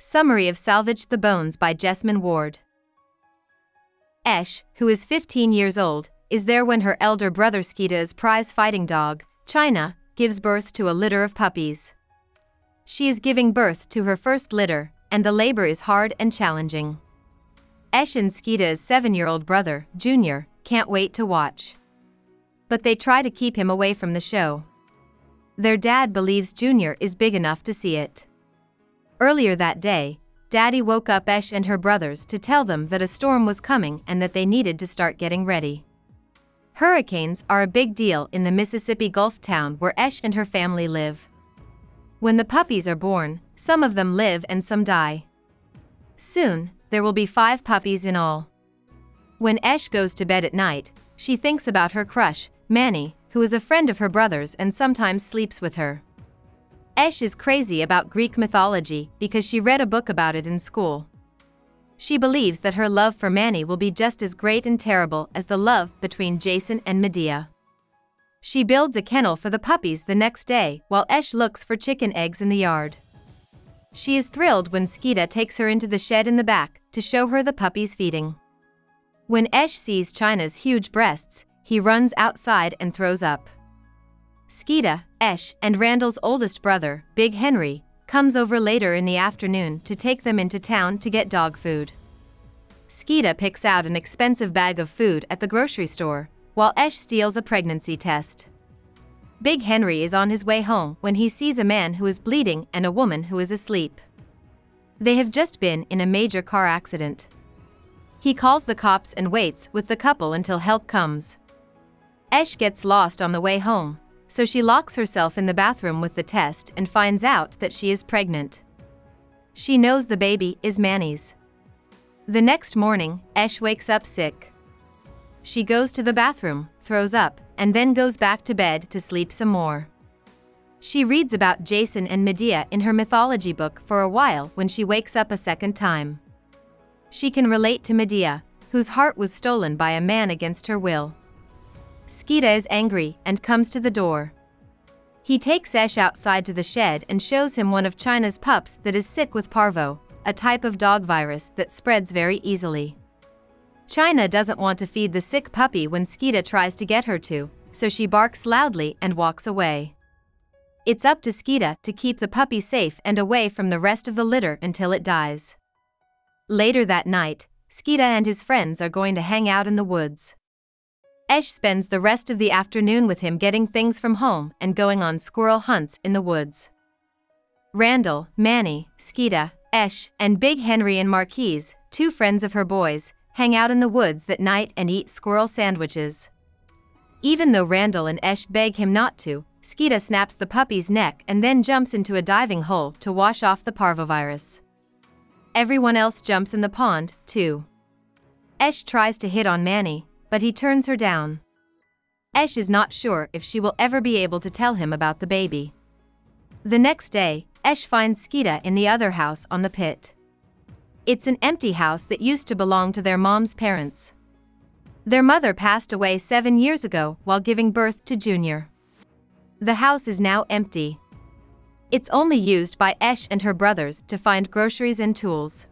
Summary of Salvage the Bones by Jesmyn Ward. Esh, who is 15 years old, is there when her elder brother Skeeta's prize fighting dog, China, gives birth to a litter of puppies. She is giving birth to her first litter, and the labor is hard and challenging. Esh and Skeeta's seven year old brother, Junior, can't wait to watch. But they try to keep him away from the show. Their dad believes Junior is big enough to see it. Earlier that day, Daddy woke up Esh and her brothers to tell them that a storm was coming and that they needed to start getting ready. Hurricanes are a big deal in the Mississippi Gulf town where Esh and her family live. When the puppies are born, some of them live and some die. Soon, there will be five puppies in all. When Esh goes to bed at night, she thinks about her crush, Manny, who is a friend of her brother's and sometimes sleeps with her. Esh is crazy about Greek mythology because she read a book about it in school. She believes that her love for Manny will be just as great and terrible as the love between Jason and Medea. She builds a kennel for the puppies the next day while Esh looks for chicken eggs in the yard. She is thrilled when Skeeta takes her into the shed in the back to show her the puppies feeding. When Esh sees China's huge breasts, he runs outside and throws up. Skeeta, Esh, and Randall's oldest brother, Big Henry, comes over later in the afternoon to take them into town to get dog food. Skeeta picks out an expensive bag of food at the grocery store, while Esh steals a pregnancy test. Big Henry is on his way home when he sees a man who is bleeding and a woman who is asleep. They have just been in a major car accident. He calls the cops and waits with the couple until help comes. Esh gets lost on the way home, so she locks herself in the bathroom with the test and finds out that she is pregnant. She knows the baby is Manny's. The next morning, Esh wakes up sick. She goes to the bathroom, throws up, and then goes back to bed to sleep some more. She reads about Jason and Medea in her mythology book for a while when she wakes up a second time. She can relate to Medea, whose heart was stolen by a man against her will. Skeeta is angry and comes to the door. He takes Esh outside to the shed and shows him one of China's pups that is sick with parvo, a type of dog virus that spreads very easily. China doesn't want to feed the sick puppy when Skeeta tries to get her to, so she barks loudly and walks away. It's up to Skeeta to keep the puppy safe and away from the rest of the litter until it dies. Later that night, Skeeta and his friends are going to hang out in the woods. Esh spends the rest of the afternoon with him getting things from home and going on squirrel hunts in the woods. Randall, Manny, Skeeta, Esh, and Big Henry and Marquise, two friends of her boys, hang out in the woods that night and eat squirrel sandwiches. Even though Randall and Esh beg him not to, Skeeta snaps the puppy's neck and then jumps into a diving hole to wash off the parvovirus. Everyone else jumps in the pond, too. Esh tries to hit on Manny, but he turns her down. Esh is not sure if she will ever be able to tell him about the baby. The next day, Esh finds Skeeta in the other house on the pit. It's an empty house that used to belong to their mom's parents. Their mother passed away seven years ago while giving birth to Junior. The house is now empty. It's only used by Esh and her brothers to find groceries and tools.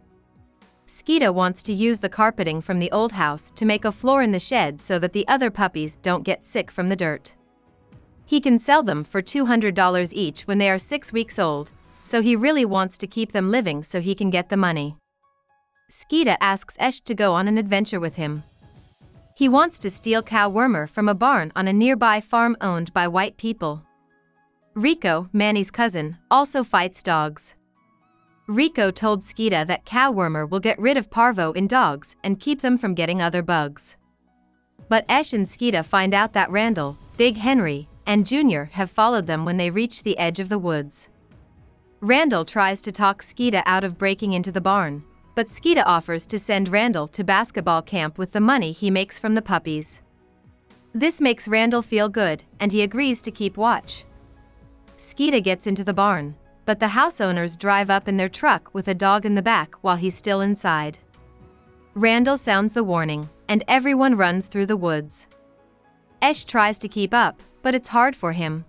Skeeta wants to use the carpeting from the old house to make a floor in the shed so that the other puppies don't get sick from the dirt. He can sell them for $200 each when they are six weeks old, so he really wants to keep them living so he can get the money. Skeeta asks Esh to go on an adventure with him. He wants to steal cow wormer from a barn on a nearby farm owned by white people. Rico, Manny's cousin, also fights dogs. Rico told Skeeta that cowwormer will get rid of parvo in dogs and keep them from getting other bugs. But Esh and Skeeta find out that Randall, Big Henry, and Junior have followed them when they reach the edge of the woods. Randall tries to talk Skeeta out of breaking into the barn, but Skeeta offers to send Randall to basketball camp with the money he makes from the puppies. This makes Randall feel good, and he agrees to keep watch. Skeeta gets into the barn, but the house owners drive up in their truck with a dog in the back while he's still inside. Randall sounds the warning, and everyone runs through the woods. Esh tries to keep up, but it's hard for him.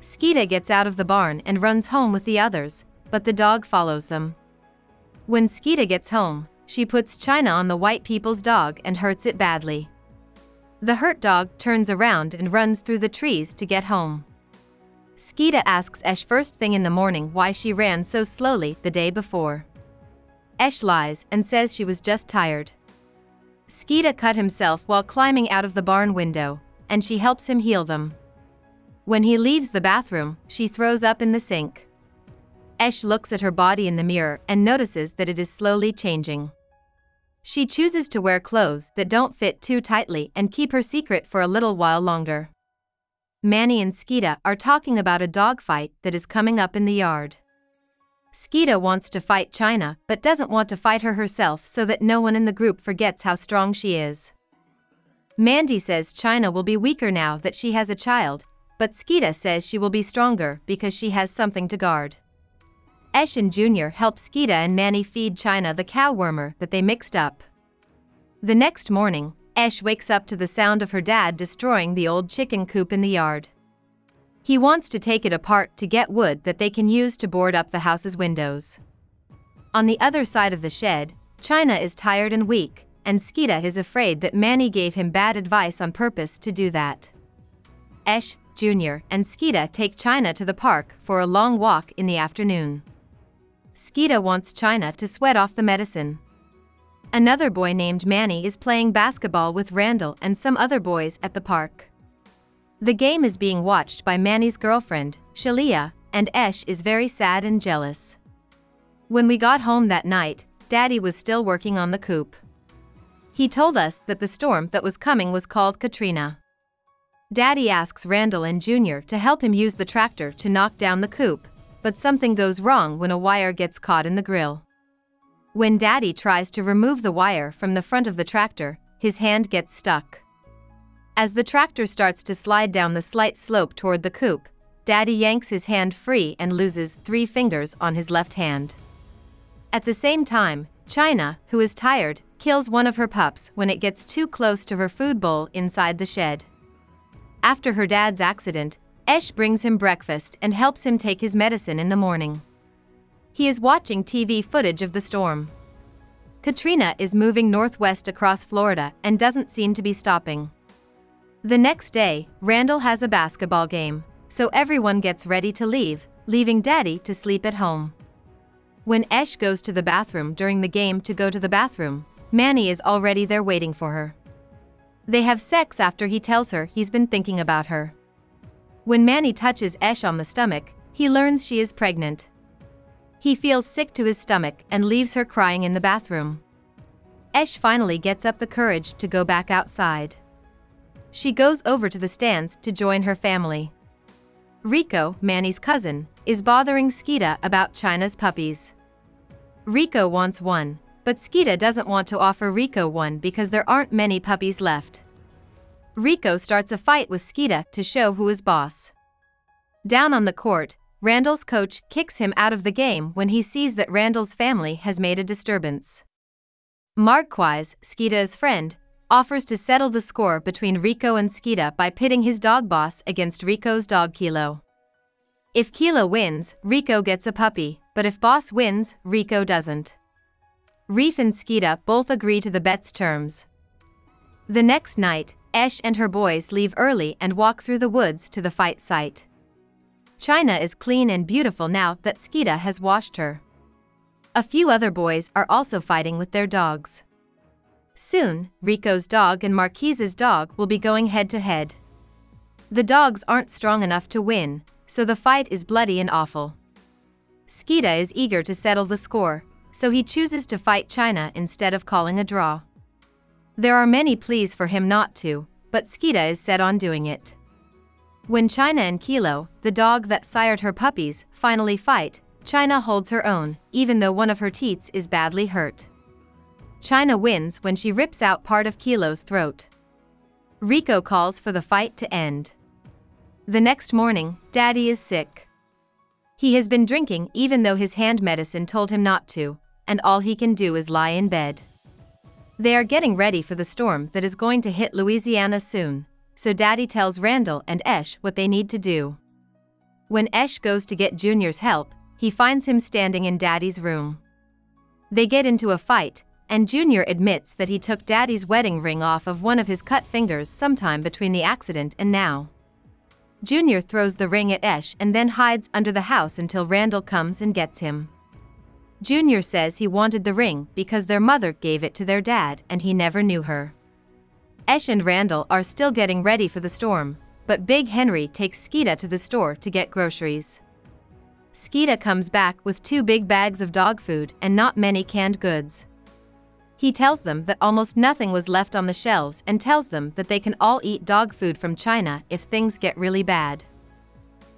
Skeeta gets out of the barn and runs home with the others, but the dog follows them. When Skeeta gets home, she puts China on the white people's dog and hurts it badly. The hurt dog turns around and runs through the trees to get home. Skeeta asks Esh first thing in the morning why she ran so slowly the day before. Esh lies and says she was just tired. Skeeta cut himself while climbing out of the barn window, and she helps him heal them. When he leaves the bathroom, she throws up in the sink. Esh looks at her body in the mirror and notices that it is slowly changing. She chooses to wear clothes that don't fit too tightly and keep her secret for a little while longer. Manny and Skeeta are talking about a dogfight that is coming up in the yard. Skeeta wants to fight China but doesn't want to fight her herself so that no one in the group forgets how strong she is. Mandy says China will be weaker now that she has a child, but Skeeta says she will be stronger because she has something to guard. Esh and Junior help Skeeta and Manny feed China the cow wormer that they mixed up. The next morning, Esh wakes up to the sound of her dad destroying the old chicken coop in the yard. He wants to take it apart to get wood that they can use to board up the house's windows. On the other side of the shed, China is tired and weak, and Skeeta is afraid that Manny gave him bad advice on purpose to do that. Esh, Jr., and Skeeta take China to the park for a long walk in the afternoon. Skeeta wants China to sweat off the medicine. Another boy named Manny is playing basketball with Randall and some other boys at the park. The game is being watched by Manny's girlfriend, Shalia, and Esh is very sad and jealous. When we got home that night, Daddy was still working on the coop. He told us that the storm that was coming was called Katrina. Daddy asks Randall and Junior to help him use the tractor to knock down the coop, but something goes wrong when a wire gets caught in the grill. When Daddy tries to remove the wire from the front of the tractor, his hand gets stuck. As the tractor starts to slide down the slight slope toward the coop, Daddy yanks his hand free and loses three fingers on his left hand. At the same time, China, who is tired, kills one of her pups when it gets too close to her food bowl inside the shed. After her dad's accident, Esh brings him breakfast and helps him take his medicine in the morning. He is watching TV footage of the storm. Katrina is moving northwest across Florida and doesn't seem to be stopping. The next day, Randall has a basketball game, so everyone gets ready to leave, leaving Daddy to sleep at home. When Esh goes to the bathroom during the game to go to the bathroom, Manny is already there waiting for her. They have sex after he tells her he's been thinking about her. When Manny touches Esh on the stomach, he learns she is pregnant. He feels sick to his stomach and leaves her crying in the bathroom. Esh finally gets up the courage to go back outside. She goes over to the stands to join her family. Rico, Manny's cousin, is bothering Skeeta about China's puppies. Rico wants one, but Skeeta doesn't want to offer Rico one because there aren't many puppies left. Rico starts a fight with Skeeta to show who is boss. Down on the court, Randall's coach kicks him out of the game when he sees that Randall's family has made a disturbance. Marquise, Skeeta's friend, offers to settle the score between Rico and Skeeta by pitting his dog boss against Rico's dog Kilo. If Kilo wins, Rico gets a puppy, but if boss wins, Rico doesn't. Reef and Skeeta both agree to the bet's terms. The next night, Esh and her boys leave early and walk through the woods to the fight site. China is clean and beautiful now that Skeeta has washed her. A few other boys are also fighting with their dogs. Soon, Rico's dog and Marquise's dog will be going head to head. The dogs aren't strong enough to win, so the fight is bloody and awful. Skeeta is eager to settle the score, so he chooses to fight China instead of calling a draw. There are many pleas for him not to, but Skeeta is set on doing it. When China and Kilo, the dog that sired her puppies, finally fight, China holds her own, even though one of her teats is badly hurt. China wins when she rips out part of Kilo's throat. Rico calls for the fight to end. The next morning, Daddy is sick. He has been drinking even though his hand medicine told him not to, and all he can do is lie in bed. They are getting ready for the storm that is going to hit Louisiana soon, so Daddy tells Randall and Esh what they need to do. When Esh goes to get Junior's help, he finds him standing in Daddy's room. They get into a fight, and Junior admits that he took Daddy's wedding ring off of one of his cut fingers sometime between the accident and now. Junior throws the ring at Esh and then hides under the house until Randall comes and gets him. Junior says he wanted the ring because their mother gave it to their dad and he never knew her. Esh and Randall are still getting ready for the storm, but Big Henry takes Skeeta to the store to get groceries. Skeeta comes back with two big bags of dog food and not many canned goods. He tells them that almost nothing was left on the shelves and tells them that they can all eat dog food from China if things get really bad.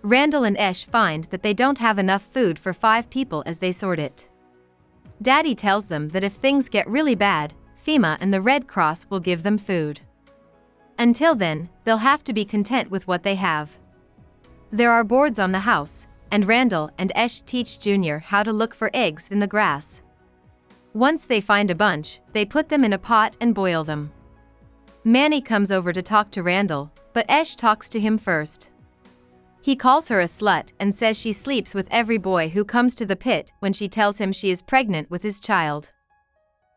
Randall and Esh find that they don't have enough food for five people as they sort it. Daddy tells them that if things get really bad, FEMA and the Red Cross will give them food. Until then, they'll have to be content with what they have. There are boards on the house, and Randall and Esh teach Junior how to look for eggs in the grass. Once they find a bunch, they put them in a pot and boil them. Manny comes over to talk to Randall, but Esh talks to him first. He calls her a slut and says she sleeps with every boy who comes to the pit when she tells him she is pregnant with his child.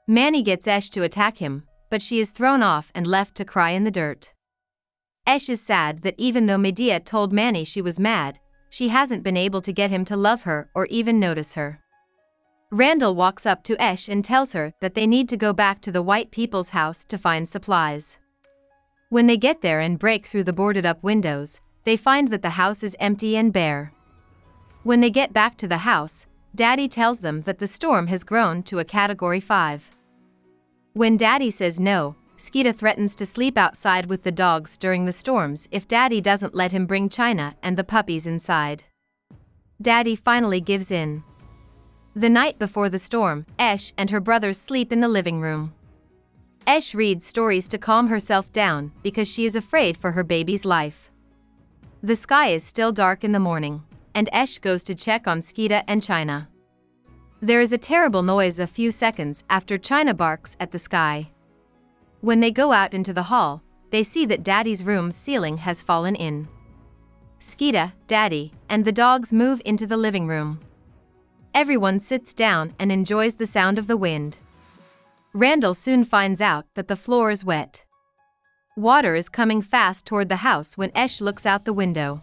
Manny gets Esh to attack him, but she is thrown off and left to cry in the dirt. Esh is sad that even though Medea told Manny she was mad, she hasn't been able to get him to love her or even notice her. Randall walks up to Esh and tells her that they need to go back to the white people's house to find supplies. When they get there and break through the boarded up windows, they find that the house is empty and bare. When they get back to the house, Daddy tells them that the storm has grown to a Category 5. When Daddy says no, Skeeta threatens to sleep outside with the dogs during the storms if Daddy doesn't let him bring China and the puppies inside. Daddy finally gives in. The night before the storm, Esh and her brothers sleep in the living room. Esh reads stories to calm herself down because she is afraid for her baby's life. The sky is still dark in the morning, and Esh goes to check on Skeeta and China. There is a terrible noise a few seconds after China barks at the sky. When they go out into the hall, they see that Daddy's room's ceiling has fallen in. Skeeta, Daddy, and the dogs move into the living room. Everyone sits down and enjoys the sound of the wind. Randall soon finds out that the floor is wet. Water is coming fast toward the house when Esh looks out the window.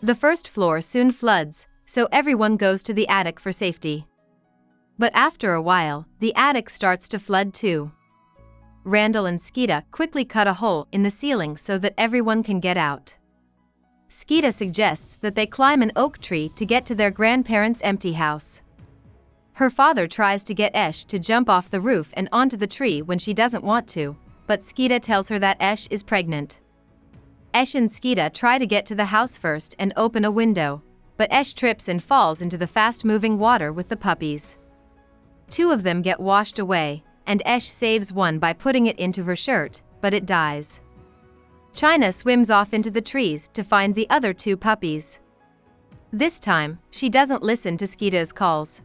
The first floor soon floods, so everyone goes to the attic for safety. But after a while, the attic starts to flood too. Randall and Skeeta quickly cut a hole in the ceiling so that everyone can get out. Skeeta suggests that they climb an oak tree to get to their grandparents' empty house. Her father tries to get Esh to jump off the roof and onto the tree when she doesn't want to, but Skeeta tells her that Esh is pregnant. Esh and Skeeta try to get to the house first and open a window, but Esh trips and falls into the fast-moving water with the puppies. Two of them get washed away, and Esh saves one by putting it into her shirt, but it dies. China swims off into the trees to find the other two puppies. This time, she doesn't listen to Skeeta's calls.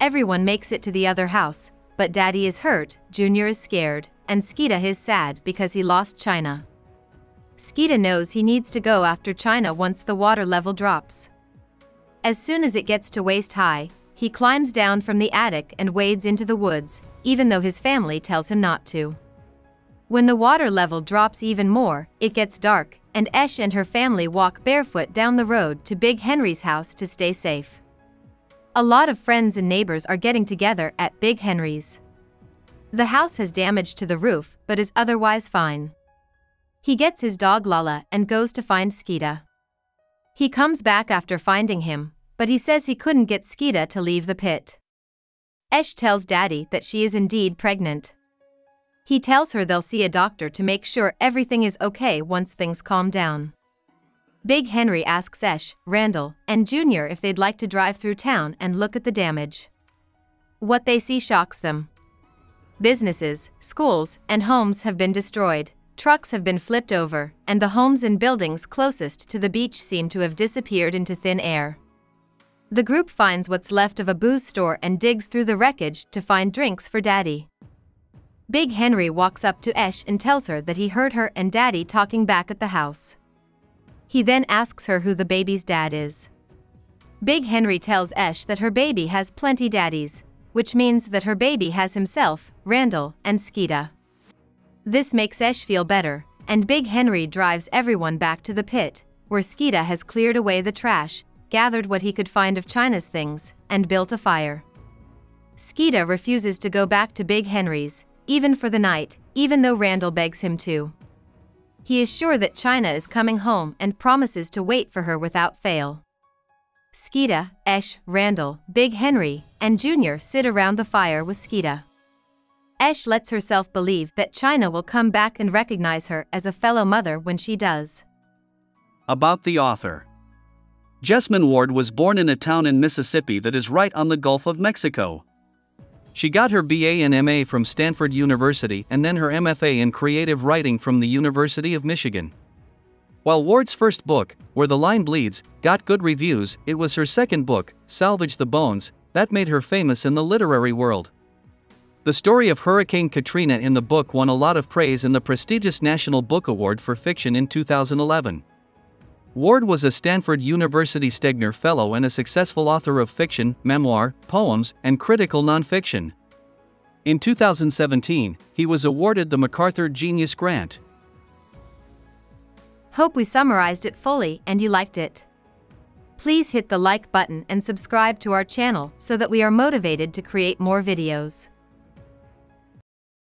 Everyone makes it to the other house, but Daddy is hurt, Junior is scared, and Skeeta is sad because he lost China. Skeeta knows he needs to go after China once the water level drops. As soon as it gets to waist high, he climbs down from the attic and wades into the woods, even though his family tells him not to. When the water level drops even more, it gets dark, and Esh and her family walk barefoot down the road to Big Henry's house to stay safe. A lot of friends and neighbors are getting together at Big Henry's. The house has damage to the roof but is otherwise fine. He gets his dog Lala and goes to find Skeeta. He comes back after finding him, but he says he couldn't get Skeeta to leave the pit. Esh tells Daddy that she is indeed pregnant. He tells her they'll see a doctor to make sure everything is okay once things calm down. Big Henry asks Esh, Randall, and Junior if they'd like to drive through town and look at the damage. What they see shocks them. Businesses, schools, and homes have been destroyed, trucks have been flipped over, and the homes and buildings closest to the beach seem to have disappeared into thin air. The group finds what's left of a booze store and digs through the wreckage to find drinks for Daddy. Big Henry walks up to Esh and tells her that he heard her and Daddy talking back at the house. He then asks her who the baby's dad is. Big Henry tells Esh that her baby has plenty daddies, which means that her baby has himself, Randall, and Skeeta. This makes Esh feel better, and Big Henry drives everyone back to the pit, where Skeeta has cleared away the trash, gathered what he could find of China's things, and built a fire. Skeeta refuses to go back to Big Henry's, even for the night, even though Randall begs him to. He is sure that China is coming home and promises to wait for her without fail. Skeeta, Esh, Randall, Big Henry, and Junior sit around the fire with Skeeta. Esh lets herself believe that China will come back and recognize her as a fellow mother when she does. About the author Jesmyn Ward was born in a town in Mississippi that is right on the Gulf of Mexico. She got her BA and MA from Stanford University and then her MFA in creative writing from the University of Michigan. While Ward's first book, Where the Line Bleeds, got good reviews, it was her second book, Salvage the Bones, that made her famous in the literary world. The story of Hurricane Katrina in the book won a lot of praise in the prestigious National Book Award for Fiction in 2011. Ward was a Stanford University Stegner Fellow and a successful author of fiction, memoir, poems, and critical nonfiction. In 2017, he was awarded the MacArthur Genius Grant. Hope we summarized it fully and you liked it. Please hit the like button and subscribe to our channel so that we are motivated to create more videos.